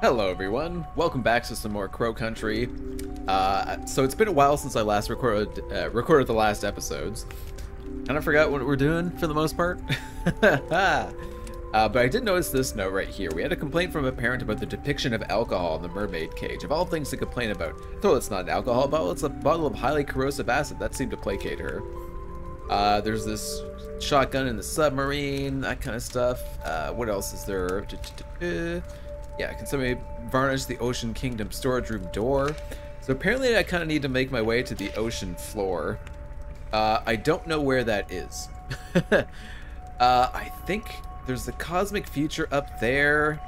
Hello everyone, welcome back to some more Crow Country. Uh, so it's been a while since I last recorded uh, recorded the last episodes. Kind of forgot what we're doing for the most part. uh, but I did notice this note right here. We had a complaint from a parent about the depiction of alcohol in the mermaid cage. Of all things to complain about, though it's not an alcohol bottle, it's a bottle of highly corrosive acid. That seemed to placate her. Uh, there's this shotgun in the submarine, that kind of stuff. Uh, what else is there? Yeah, can somebody varnish the Ocean Kingdom storage room door? So apparently I kind of need to make my way to the ocean floor. Uh, I don't know where that is. uh, I think there's the cosmic future up there.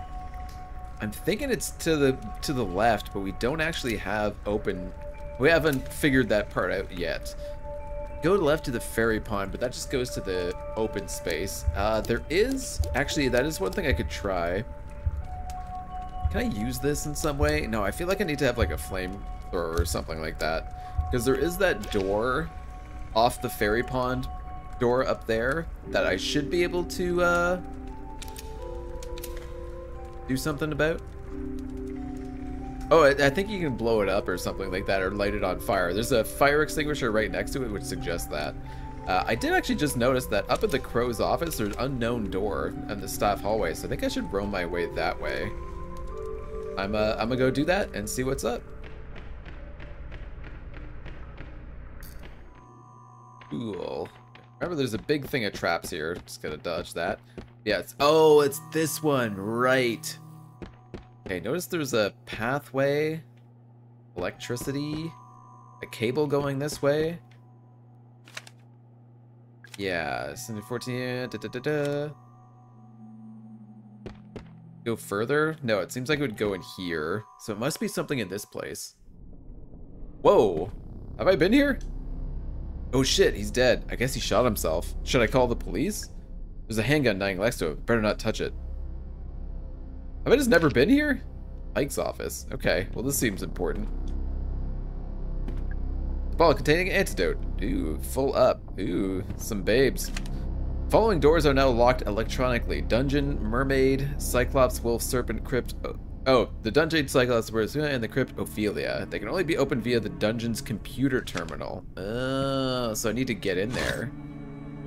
I'm thinking it's to the to the left, but we don't actually have open. We haven't figured that part out yet. Go left to the fairy pond, but that just goes to the open space. Uh, there is actually that is one thing I could try. Can I use this in some way? No, I feel like I need to have like a flamethrower or something like that. Because there is that door off the fairy pond door up there that I should be able to uh, do something about. Oh, I, I, think you can blow it up or something like that or light it on fire. There's a fire extinguisher right next to it which suggests that. Uh, I did actually just notice that up at the crow's office there's an unknown door in the staff hallway, so I think I should roam my way that way. I'm, uh, I'm gonna go do that and see what's up. Cool. Remember, there's a big thing of traps here. Just gonna dodge that. Yeah, it's, oh, it's this one, right. Okay, notice there's a pathway, electricity, a cable going this way. Yeah, 14, da, da, da, da. Go further? No, it seems like it would go in here. So it must be something in this place. Whoa! Have I been here? Oh shit, he's dead. I guess he shot himself. Should I call the police? There's a handgun lying next to him. Better not touch it. Have I just never been here? Mike's office. Okay, well this seems important. Ball containing antidote. Ooh, full up. Ooh, some babes. Following doors are now locked electronically. Dungeon, Mermaid, Cyclops, Wolf, Serpent, Crypt... Oh, the Dungeon, Cyclops, and the Crypt, Ophelia. They can only be opened via the dungeon's computer terminal. Oh, so I need to get in there.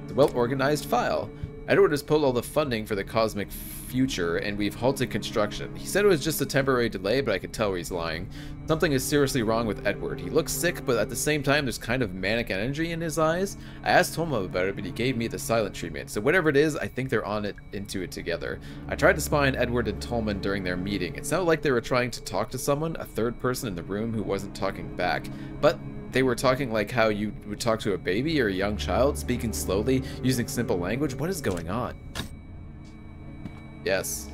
It's a well-organized file. Edward has pulled all the funding for the cosmic future, and we've halted construction. He said it was just a temporary delay, but I can tell he's lying. Something is seriously wrong with Edward. He looks sick, but at the same time, there's kind of manic energy in his eyes. I asked Tolman about it, but he gave me the silent treatment. So whatever it is, I think they're on it into it together. I tried to spy on Edward and Tolman during their meeting. It sounded like they were trying to talk to someone, a third person in the room who wasn't talking back. But they were talking like how you would talk to a baby or a young child, speaking slowly, using simple language. What is going on? Yes,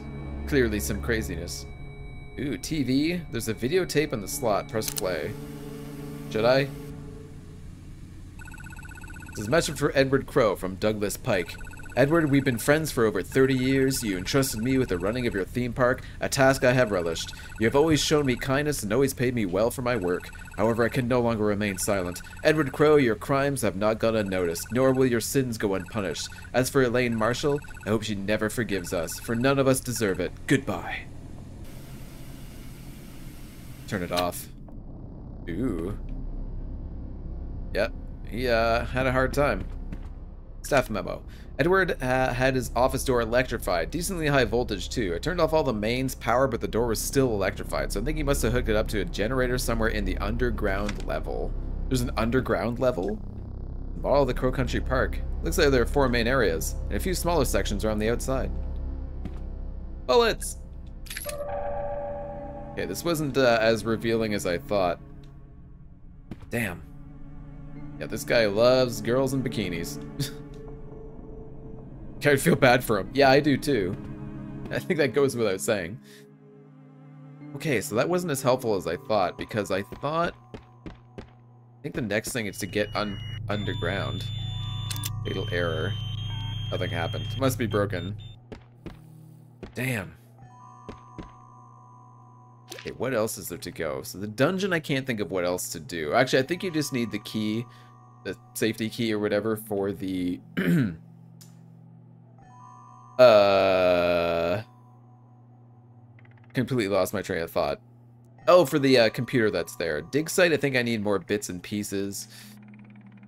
clearly some craziness. Ooh, TV. There's a videotape on the slot. Press play. Should I? This is a message for Edward Crow from Douglas Pike. Edward, we've been friends for over 30 years. You entrusted me with the running of your theme park, a task I have relished. You have always shown me kindness and always paid me well for my work. However, I can no longer remain silent. Edward Crow, your crimes have not gone unnoticed, nor will your sins go unpunished. As for Elaine Marshall, I hope she never forgives us, for none of us deserve it. Goodbye. Turn it off. Ooh. Yep, he uh, had a hard time. Staff memo. Edward uh, had his office door electrified, decently high voltage too. I turned off all the mains power, but the door was still electrified, so I think he must have hooked it up to a generator somewhere in the underground level. There's an underground level? All the Crow Country Park. Looks like there are four main areas, and a few smaller sections are on the outside. Bullets! Okay, this wasn't uh, as revealing as I thought. Damn. Yeah, this guy loves girls in bikinis. I feel bad for him. Yeah, I do too. I think that goes without saying. Okay, so that wasn't as helpful as I thought, because I thought... I think the next thing is to get un underground. Fatal error. Nothing happened. Must be broken. Damn. Okay, what else is there to go? So the dungeon, I can't think of what else to do. Actually, I think you just need the key, the safety key or whatever for the Uh. completely lost my train of thought. Oh, for the uh, computer that's there. Dig site, I think I need more bits and pieces.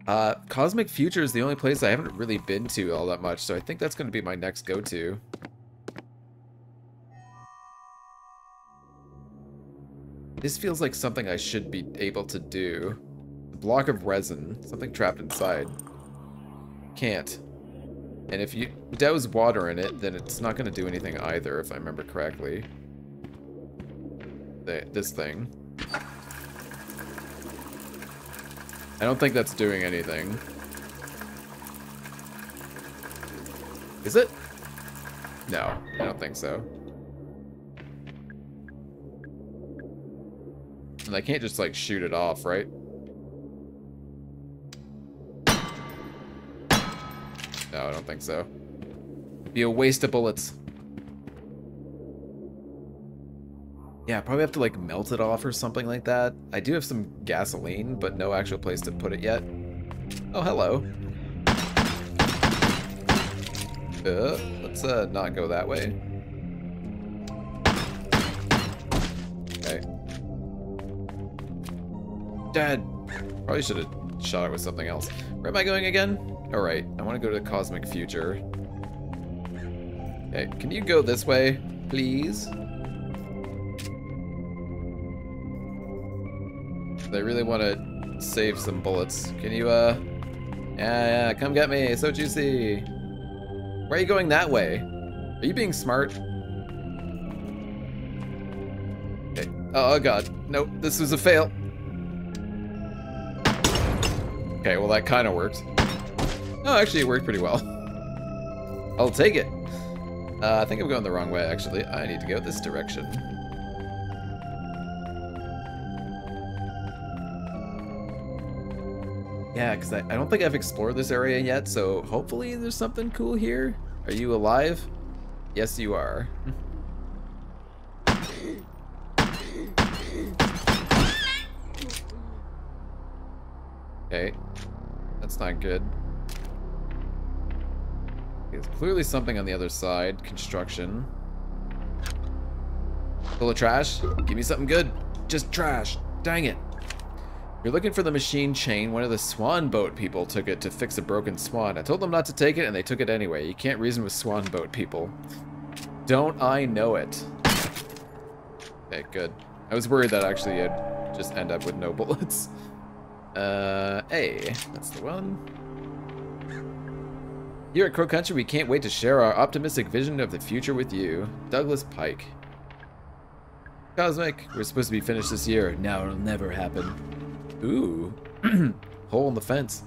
Uh, Cosmic Future is the only place I haven't really been to all that much, so I think that's going to be my next go-to. This feels like something I should be able to do. A block of resin, something trapped inside. Can't. And if you douse water in it, then it's not going to do anything either, if I remember correctly. This thing. I don't think that's doing anything. Is it? No, I don't think so. And I can't just, like, shoot it off, right? No, I don't think so. Be a waste of bullets. Yeah, probably have to like melt it off or something like that. I do have some gasoline, but no actual place to put it yet. Oh, hello. Uh, let's uh, not go that way. Okay. Dad, probably should have shot it with something else. Where am I going again? Alright, I want to go to the cosmic future. Okay, can you go this way, please? I really want to save some bullets. Can you, uh... Yeah, yeah, come get me. So juicy. Why are you going that way? Are you being smart? Okay. Oh, God. Nope, this was a fail. Okay, well, that kind of works. Oh, actually, it worked pretty well. I'll take it. Uh, I think I'm going the wrong way, actually. I need to go this direction. Yeah, because I, I don't think I've explored this area yet, so hopefully there's something cool here. Are you alive? Yes, you are. okay. That's not good. There's clearly something on the other side. Construction. Full of trash? Give me something good. Just trash. Dang it. You're looking for the machine chain. One of the swan boat people took it to fix a broken swan. I told them not to take it, and they took it anyway. You can't reason with swan boat people. Don't I know it? Okay, good. I was worried that actually I'd just end up with no bullets. Uh, A. That's the one. Here at Crow Country, we can't wait to share our optimistic vision of the future with you. Douglas Pike. Cosmic, we're supposed to be finished this year. Now it'll never happen. Ooh. Hole in the fence.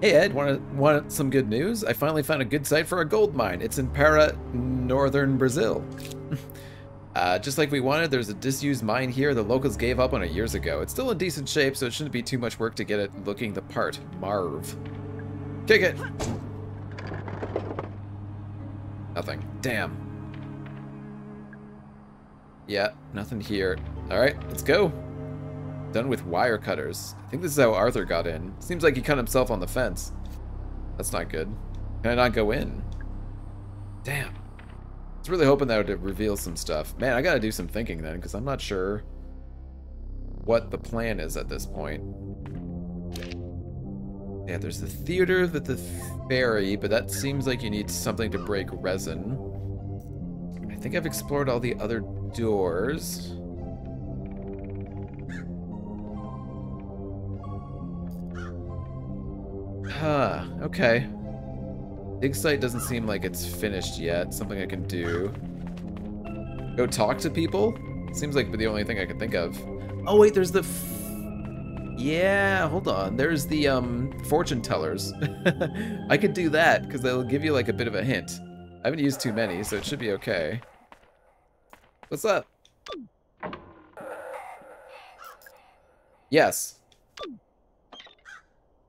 Hey Ed, want want some good news? I finally found a good site for a gold mine. It's in Para, northern Brazil. uh, just like we wanted, there's a disused mine here the locals gave up on it years ago. It's still in decent shape, so it shouldn't be too much work to get it looking the part. Marv. Kick it! Nothing. Damn. Yeah, nothing here. Alright, let's go. Done with wire cutters. I think this is how Arthur got in. Seems like he cut himself on the fence. That's not good. Can I not go in? Damn. I was really hoping that would reveal some stuff. Man, I gotta do some thinking then, because I'm not sure what the plan is at this point. Yeah, there's the theater, the, the ferry, but that seems like you need something to break resin. I think I've explored all the other doors. Huh, okay. Dig site doesn't seem like it's finished yet. Something I can do. Go talk to people? Seems like the only thing I can think of. Oh wait, there's the... yeah, hold on. There's the um fortune tellers. I could do that, because they'll give you like a bit of a hint. I haven't used too many, so it should be okay. What's up? Yes.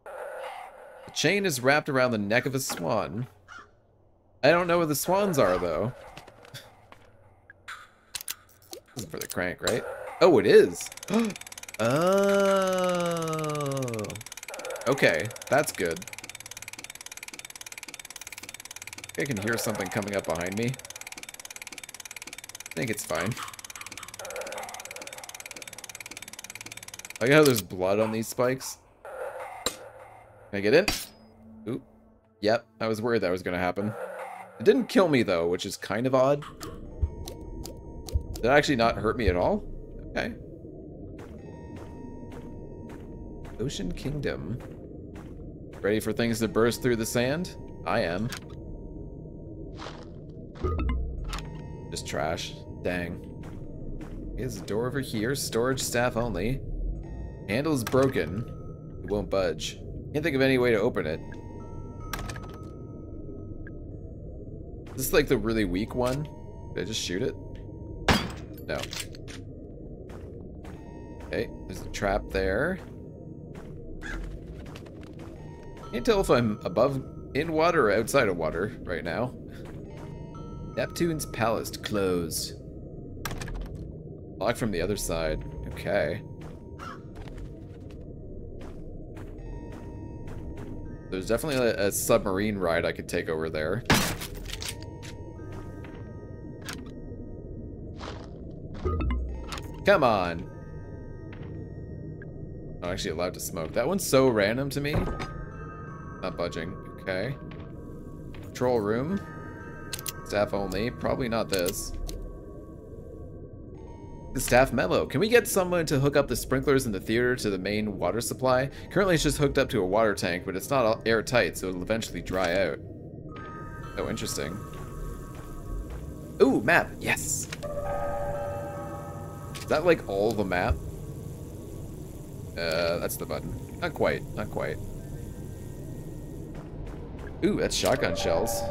The chain is wrapped around the neck of a swan. I don't know where the swans are, though. this is for the crank, right? Oh, it is. oh. Okay, that's good. I can hear something coming up behind me. I think it's fine. Oh, like how there's blood on these spikes. Can I get in? Oop. Yep, I was worried that was to happen. It didn't kill me, though, which is kind of odd. It actually not hurt me at all? Okay. Ocean Kingdom. Ready for things to burst through the sand? I am. Just trash. Dang. Is a door over here. Storage staff only. Handle's broken. It won't budge. Can't think of any way to open it. Is this like the really weak one? Did I just shoot it? No. Okay, there's a trap there. Can't tell if I'm above in water or outside of water right now. Neptune's palace closed. Locked from the other side. Okay. There's definitely a, a submarine ride I could take over there. Come on. I'm actually allowed to smoke. That one's so random to me. Not budging. Okay. Control room. Staff only. Probably not this. The staff memo. Can we get someone to hook up the sprinklers in the theater to the main water supply? Currently it's just hooked up to a water tank, but it's not airtight, so it'll eventually dry out. Oh, interesting. Ooh, map. Yes. Is that like all the map? Uh, that's the button. Not quite. Not quite. Ooh, that's shotgun shells.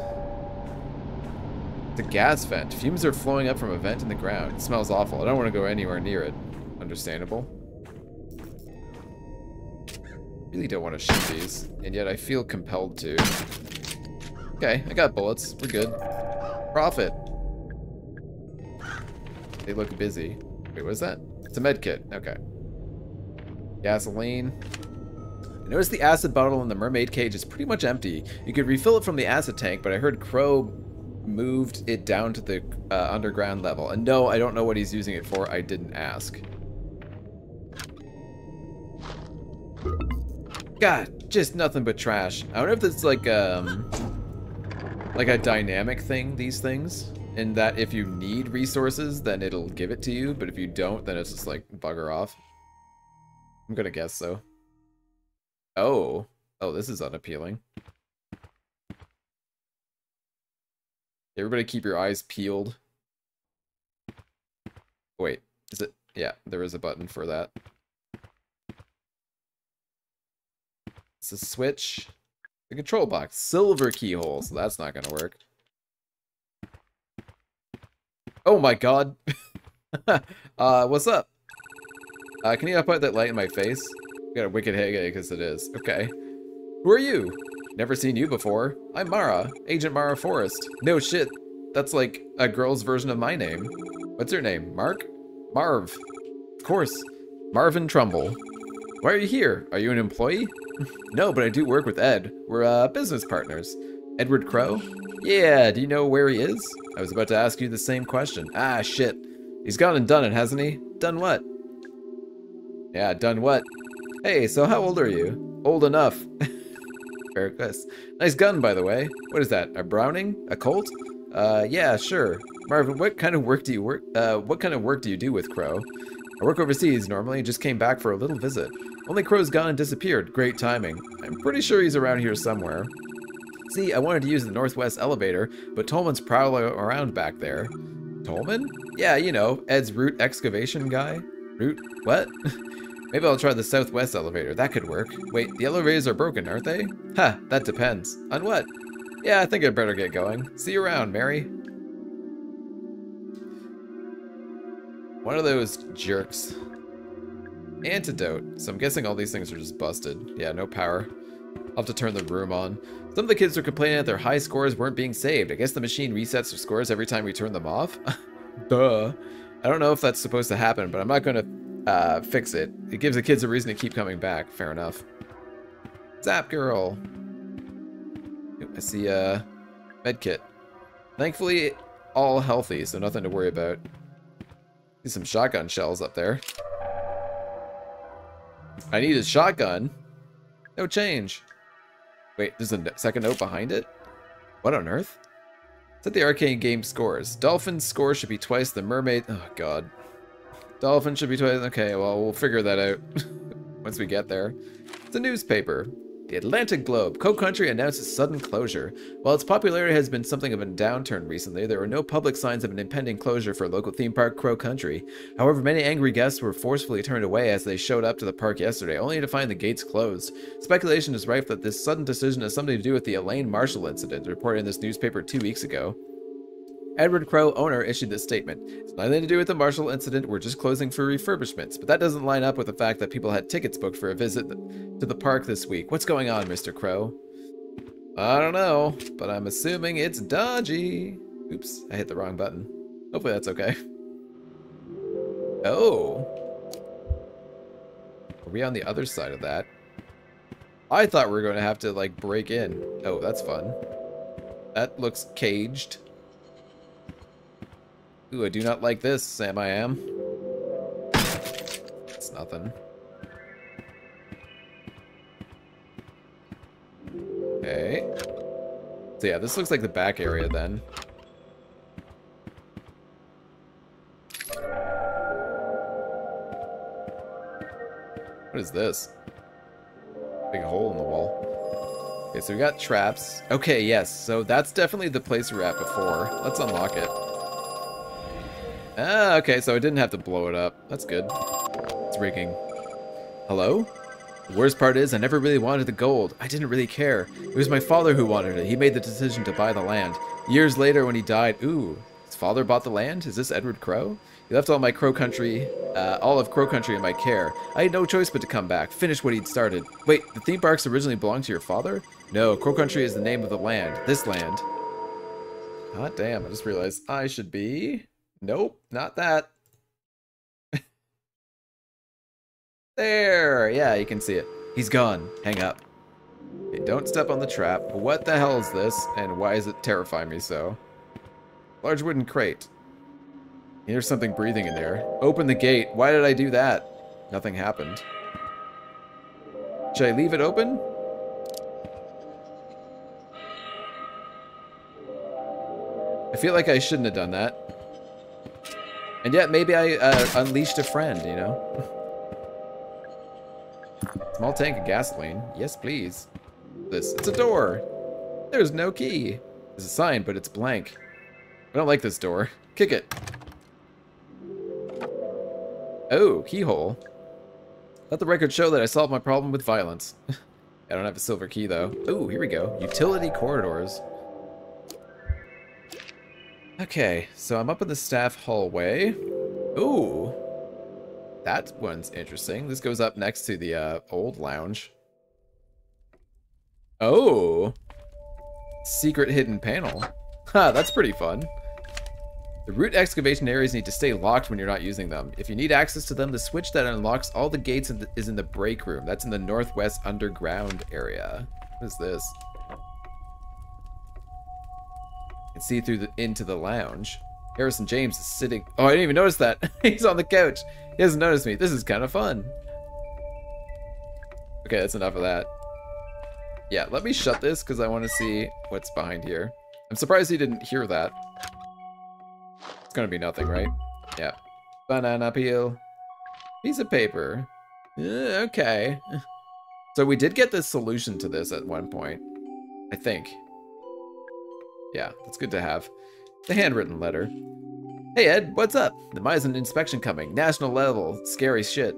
The gas vent. Fumes are flowing up from a vent in the ground. It smells awful. I don't want to go anywhere near it. Understandable. Really don't want to shoot these, and yet I feel compelled to. Okay, I got bullets. We're good. Profit. They look busy. Wait, what is that? It's a med kit. Okay. Gasoline. I noticed the acid bottle in the mermaid cage is pretty much empty. You could refill it from the acid tank, but I heard Crow moved it down to the uh, underground level. And no, I don't know what he's using it for. I didn't ask. God, just nothing but trash. I wonder if it's like um like a dynamic thing, these things. In that if you need resources, then it'll give it to you, but if you don't, then it's just like bugger off. I'm gonna guess so. Oh. Oh, this is unappealing. Everybody keep your eyes peeled. Wait, is it? Yeah, there is a button for that. It's a switch. The control box. Silver keyhole, so that's not gonna work. Oh my god. uh, what's up? Uh, can you put that light in my face? Got a wicked headache because it is. Okay. Who are you? Never seen you before. I'm Mara, Agent Mara Forest. No shit, that's like a girl's version of my name. What's your name? Mark? Marv. Of course. Marvin Trumbull. Why are you here? Are you an employee? no, but I do work with Ed. We're uh, business partners. Edward Crow? Yeah, do you know where he is? I was about to ask you the same question. Ah, shit. He's gone and done it, hasn't he? Done what? Yeah, done what? Hey, so how old are you? Old enough. Pericles. Nice gun, by the way. What is that, a Browning? A Colt? Uh, yeah, sure. Marvin, what kind of work do you work, uh, what kind of work do you do with Crow? I work overseas normally, just came back for a little visit. Only Crow's gone and disappeared. Great timing. I'm pretty sure he's around here somewhere. See, I wanted to use the northwest elevator, but Tolman's prowling around back there. Tolman? Yeah, you know, Ed's root excavation guy. Root? What? Maybe I'll try the southwest elevator. That could work. Wait, the elevators are broken, aren't they? Huh, that depends. On what? Yeah, I think I'd better get going. See you around, Mary. One of those jerks. Antidote. So I'm guessing all these things are just busted. Yeah, no power. I'll have to turn the room on. Some of the kids were complaining that their high scores weren't being saved. I guess the machine resets their scores every time we turn them off? Duh. I don't know if that's supposed to happen, but I'm not going to uh, fix it. It gives the kids a reason to keep coming back. Fair enough. Zap girl. I see a med kit. Thankfully, all healthy, so nothing to worry about. See some shotgun shells up there. I need a shotgun. No change. Wait, there's a second note behind it? What on earth? Set the arcade game scores. Dolphin's score should be twice the mermaid. Oh, God. Dolphin should be twice. Okay, well, we'll figure that out once we get there. It's a newspaper. The Atlantic Globe, Crow Country announces sudden closure. While its popularity has been something of a downturn recently, there were no public signs of an impending closure for local theme park Crow Country. However, many angry guests were forcefully turned away as they showed up to the park yesterday, only to find the gates closed. Speculation is rife that this sudden decision has something to do with the Elaine Marshall incident, reported in this newspaper two weeks ago. Edward Crow, owner, issued this statement. It's nothing to do with the Marshall incident, we're just closing for refurbishments, but that doesn't line up with the fact that people had tickets booked for a visit to the park this week. What's going on, Mr. Crow? I don't know, but I'm assuming it's dodgy. Oops, I hit the wrong button. Hopefully that's okay. Oh. Are we on the other side of that? I thought we were going to have to, like, break in. Oh, that's fun. That looks caged. Ooh, I do not like this, Sam I am. It's nothing. Okay. So yeah, this looks like the back area then. What is this? Big hole in the wall. Okay, so we got traps. Okay, yes, so that's definitely the place we are at before. Let's unlock it. Ah, okay, so I didn't have to blow it up. That's good. It's rigging. Hello? The worst part is, I never really wanted the gold. I didn't really care. It was my father who wanted it. He made the decision to buy the land. Years later, when he died, ooh, his father bought the land? Is this Edward Crow? He left all my Crow Country, uh, all of Crow Country in my care. I had no choice but to come back, finish what he'd started. Wait, the theme parks originally belonged to your father? No, Crow Country is the name of the land. This land. God damn, I just realized I should be Nope, not that. there, yeah, you can see it. He's gone. Hang up. Okay, don't step on the trap. What the hell is this, and why is it terrifying me so? Large wooden crate. There's something breathing in there. Open the gate. Why did I do that? Nothing happened. Should I leave it open? I feel like I shouldn't have done that. And yet, maybe I uh, unleashed a friend, you know? Small tank of gasoline. Yes, please. This. It's a door. There's no key. There's a sign, but it's blank. I don't like this door. Kick it. Oh, keyhole. Let the record show that I solved my problem with violence. I don't have a silver key, though. Oh, here we go. Utility corridors. Okay, so I'm up in the staff hallway. Ooh. That one's interesting. This goes up next to the uh, old lounge. Oh. Secret hidden panel. Ha, that's pretty fun. The root excavation areas need to stay locked when you're not using them. If you need access to them, the switch that unlocks all the gates is in the break room. That's in the northwest underground area. What is this? Can see through the, into the lounge. Harrison James is sitting. Oh, I didn't even notice that. He's on the couch. He hasn't noticed me. This is kind of fun. Okay, that's enough of that. Yeah, let me shut this because I want to see what's behind here. I'm surprised he didn't hear that. It's gonna be nothing, right? Yeah. Banana peel. Piece of paper. Uh, okay. So we did get the solution to this at one point. I think. Yeah, that's good to have. The handwritten letter. Hey Ed, what's up? The Misen inspection coming. National level. Scary shit.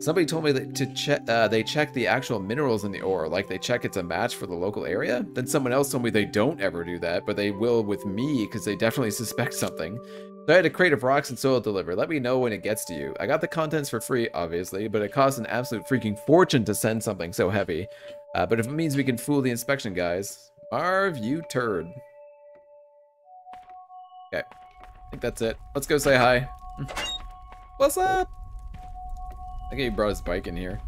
Somebody told me that to check, uh, they check the actual minerals in the ore, like they check it's a match for the local area. Then someone else told me they don't ever do that, but they will with me because they definitely suspect something. So I had a crate of rocks and soil delivered. Let me know when it gets to you. I got the contents for free, obviously, but it costs an absolute freaking fortune to send something so heavy. Uh, but if it means we can fool the inspection guys, Marv, you turd. Okay. I think that's it. Let's go say hi. What's up? I think he brought his bike in here.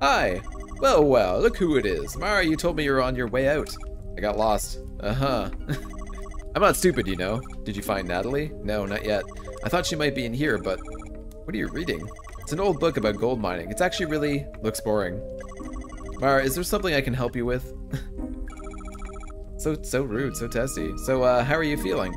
Hi. Well, well, look who it is. Mara, you told me you were on your way out. I got lost. Uh-huh. I'm not stupid, you know. Did you find Natalie? No, not yet. I thought she might be in here, but... What are you reading? It's an old book about gold mining. It's actually really... looks boring. Mara, is there something I can help you with? so so rude, so testy. So, uh, how are you feeling?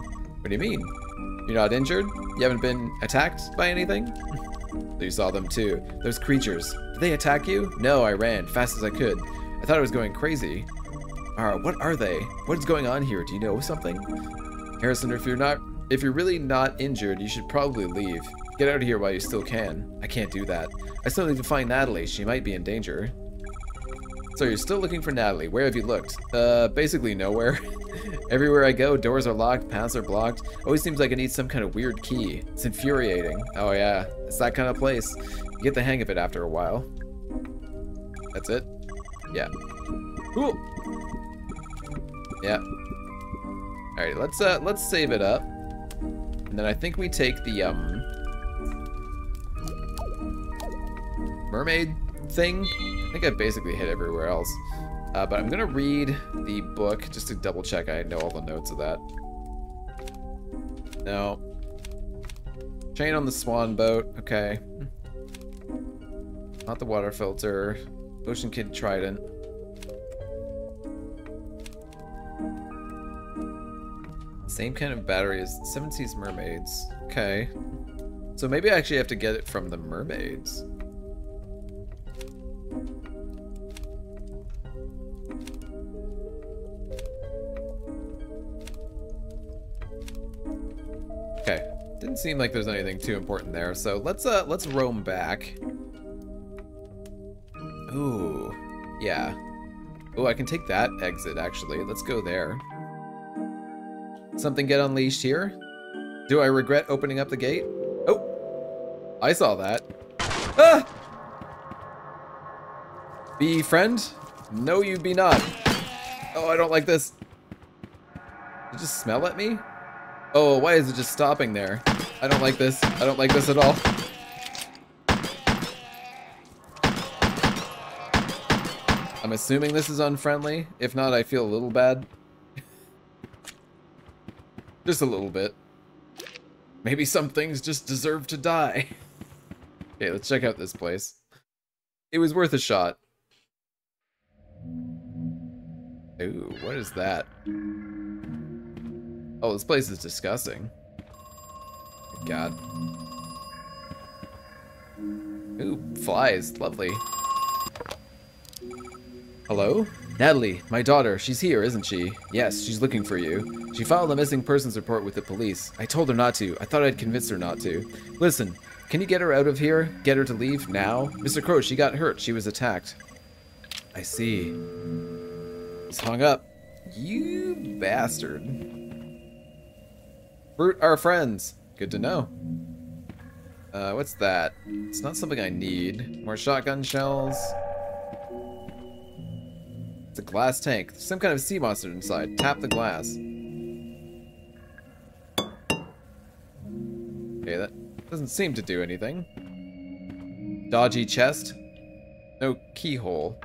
What do you mean? You're not injured? You haven't been attacked by anything? you saw them too. Those creatures. Did they attack you? No, I ran, fast as I could. I thought I was going crazy. Mara, what are they? What is going on here? Do you know something? Harrison, if you're not if you're really not injured, you should probably leave. Get out of here while you still can. I can't do that. I still need to find Natalie. She might be in danger. So you're still looking for Natalie. Where have you looked? Uh, basically nowhere. Everywhere I go, doors are locked, paths are blocked. Always seems like I need some kind of weird key. It's infuriating. Oh yeah, it's that kind of place. You get the hang of it after a while. That's it? Yeah. Cool. Yeah. Alright, let's uh let's save it up. And then I think we take the um mermaid thing. I think I basically hit everywhere else. Uh, but I'm gonna read the book just to double check I know all the notes of that. No. Chain on the swan boat, okay. Not the water filter. Ocean Kid Trident. Same kind of battery as Seven Seas Mermaids. Okay. So maybe I actually have to get it from the mermaids. Didn't seem like there's anything too important there, so let's uh let's roam back. Ooh. Yeah. Oh, I can take that exit actually. Let's go there. Something get unleashed here? Do I regret opening up the gate? Oh! I saw that. Ah! Be friend? No, you be not. Oh, I don't like this. Did it just smell at me? Oh, why is it just stopping there? I don't like this. I don't like this at all. I'm assuming this is unfriendly. If not, I feel a little bad. just a little bit. Maybe some things just deserve to die. okay, let's check out this place. It was worth a shot. Ooh, what is that? Oh, this place is disgusting. God. Ooh, flies. Lovely. Hello? Natalie, my daughter. She's here, isn't she? Yes, she's looking for you. She filed a missing persons report with the police. I told her not to. I thought I'd convinced her not to. Listen, can you get her out of here? Get her to leave now? Mr. Crow, she got hurt. She was attacked. I see. He's hung up. You bastard. Brute our friends. Good to know. Uh, what's that? It's not something I need. More shotgun shells. It's a glass tank. There's some kind of sea monster inside. Tap the glass. Okay, that doesn't seem to do anything. Dodgy chest. No keyhole.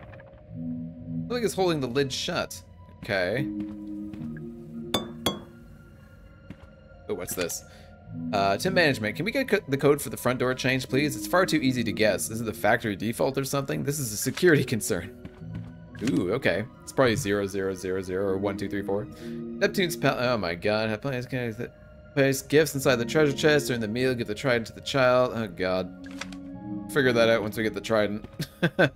Like it's holding the lid shut. Okay. Oh, what's this? Uh, Tim Management, can we get co the code for the front door changed, please? It's far too easy to guess. Is it the factory default or something? This is a security concern. Ooh, okay. It's probably 0000 or 1234. Neptune's Oh my god. Have plans place gifts inside the treasure chest during the meal. Give the trident to the child. Oh god. Figure that out once we get the trident.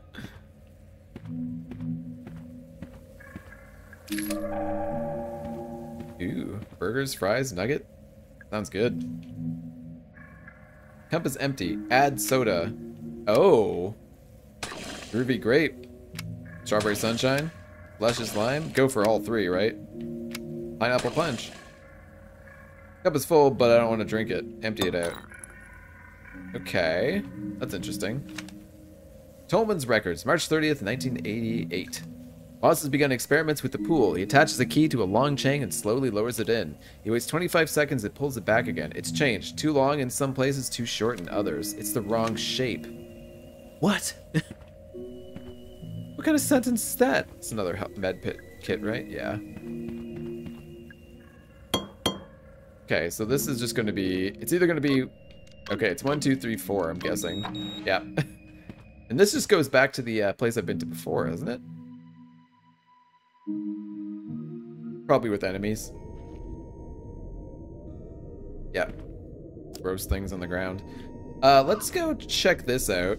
Ooh, burgers, fries, nugget. Sounds good. Cup is empty. Add soda. Oh. Groovy grape. Strawberry sunshine. Luscious lime. Go for all three, right? Pineapple punch. Cup is full, but I don't want to drink it. Empty it out. Okay. That's interesting. Tolman's Records, March 30th, 1988. Boss has begun experiments with the pool. He attaches a key to a long chain and slowly lowers it in. He waits 25 seconds and pulls it back again. It's changed. Too long in some places, too short in others. It's the wrong shape. What? what kind of sentence is that? It's another med pit kit, right? Yeah. Okay, so this is just going to be... It's either going to be... Okay, it's one, two, three, four, I'm guessing. Yeah. and this just goes back to the uh, place I've been to before, isn't it? Probably with enemies. Yeah. Gross things on the ground. Uh, let's go check this out.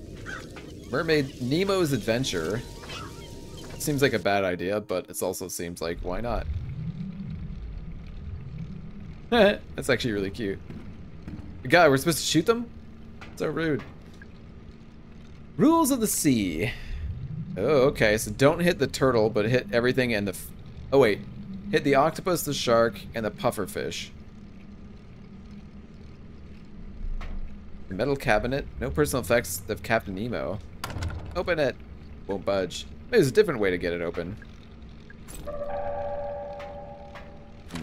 Mermaid Nemo's Adventure. Seems like a bad idea, but it also seems like, why not? That's actually really cute. God, we're supposed to shoot them? So rude. Rules of the sea. Oh, okay. So don't hit the turtle, but hit everything and the... oh, wait. Hit the octopus, the shark, and the pufferfish. Metal cabinet. No personal effects of Captain Nemo. Open it. Won't budge. Maybe There's a different way to get it open.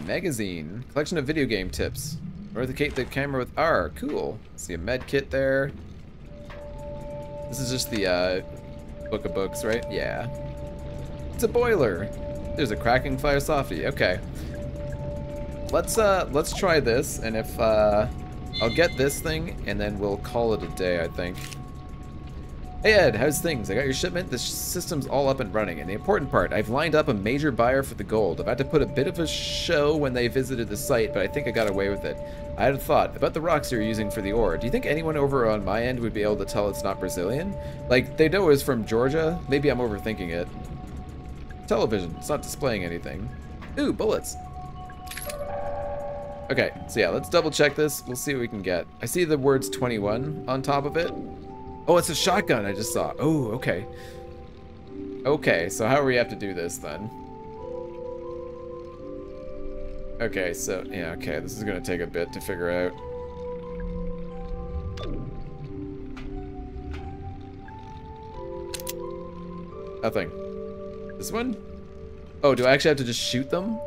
Magazine. Collection of video game tips. Replicate the camera with R. Cool. See a med kit there. This is just the uh, book of books, right? Yeah. It's a boiler. There's a cracking fire softy. Okay. Let's uh let's try this and if uh I'll get this thing and then we'll call it a day, I think. Hey Ed, how's things? I got your shipment. The system's all up and running. And the important part, I've lined up a major buyer for the gold. Had to put a bit of a show when they visited the site, but I think I got away with it. I had a thought about the rocks you're using for the ore. Do you think anyone over on my end would be able to tell it's not Brazilian? Like, they know it's from Georgia. Maybe I'm overthinking it. Television. It's not displaying anything. Ooh, bullets. Okay, so yeah, let's double check this. We'll see what we can get. I see the words 21 on top of it. Oh, it's a shotgun I just saw. Oh, okay. Okay, so how do we have to do this then? Okay, so, yeah, okay, this is gonna take a bit to figure out. Nothing. This one? Oh, do I actually have to just shoot them?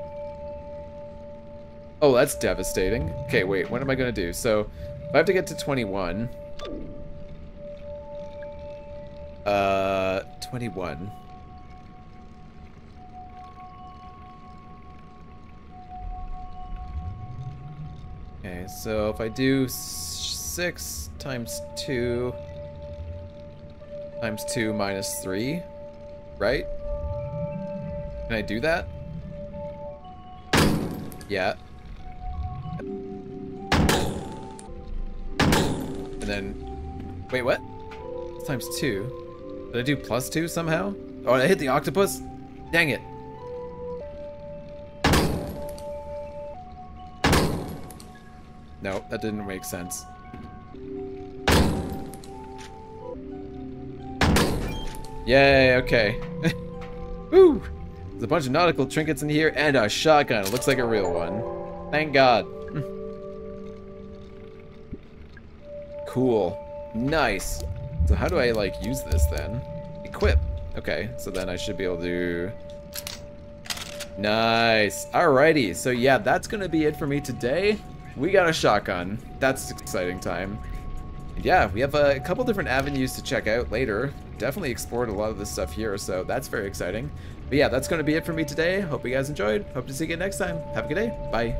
Oh, that's devastating. Okay, wait, what am I gonna do? So, if I have to get to 21... 21. Okay, so if I do 6 times 2 times 2 minus 3, right? Can I do that? Yeah. And then, wait, what? Times 2. Did I do plus two somehow? Oh, I hit the octopus? Dang it. No, that didn't make sense. Yay, okay. Woo! There's a bunch of nautical trinkets in here and a shotgun. It looks like a real one. Thank God. cool. Nice. So how do I, like, use this then? Equip. Okay, so then I should be able to... Nice. Alrighty, so yeah, that's to be it for me today. We got a shotgun. That's exciting time. And yeah, we have a couple different avenues to check out later. Definitely explored a lot of this stuff here, so that's very exciting. But yeah, that's going to be it for me today. Hope you guys enjoyed. Hope to see you again next time. Have a good day. Bye.